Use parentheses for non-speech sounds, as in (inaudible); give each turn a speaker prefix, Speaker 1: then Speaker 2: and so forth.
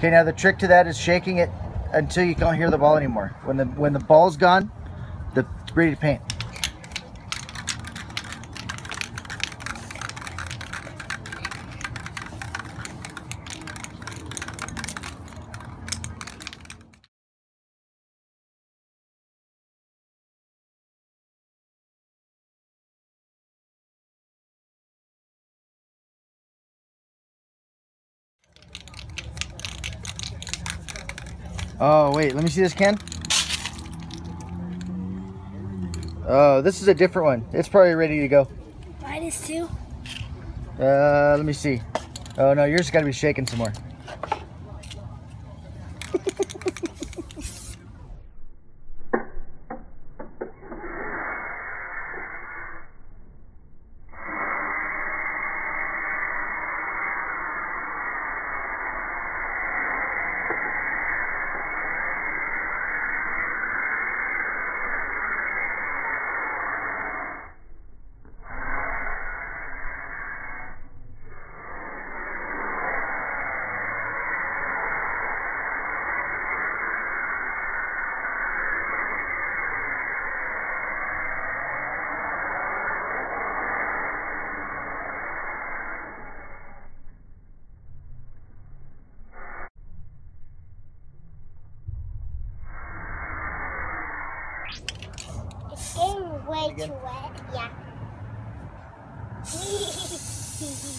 Speaker 1: Okay, now the trick to that is shaking it until you can't hear the ball anymore. When the when the ball's gone, the ready to paint. Oh, wait, let me see this can. Oh, this is a different one. It's probably ready to go.
Speaker 2: Mine is too.
Speaker 1: Uh, let me see. Oh, no, yours got to be shaking some more. (laughs)
Speaker 2: It's getting way
Speaker 1: Again?
Speaker 2: too wet. Yeah. (laughs)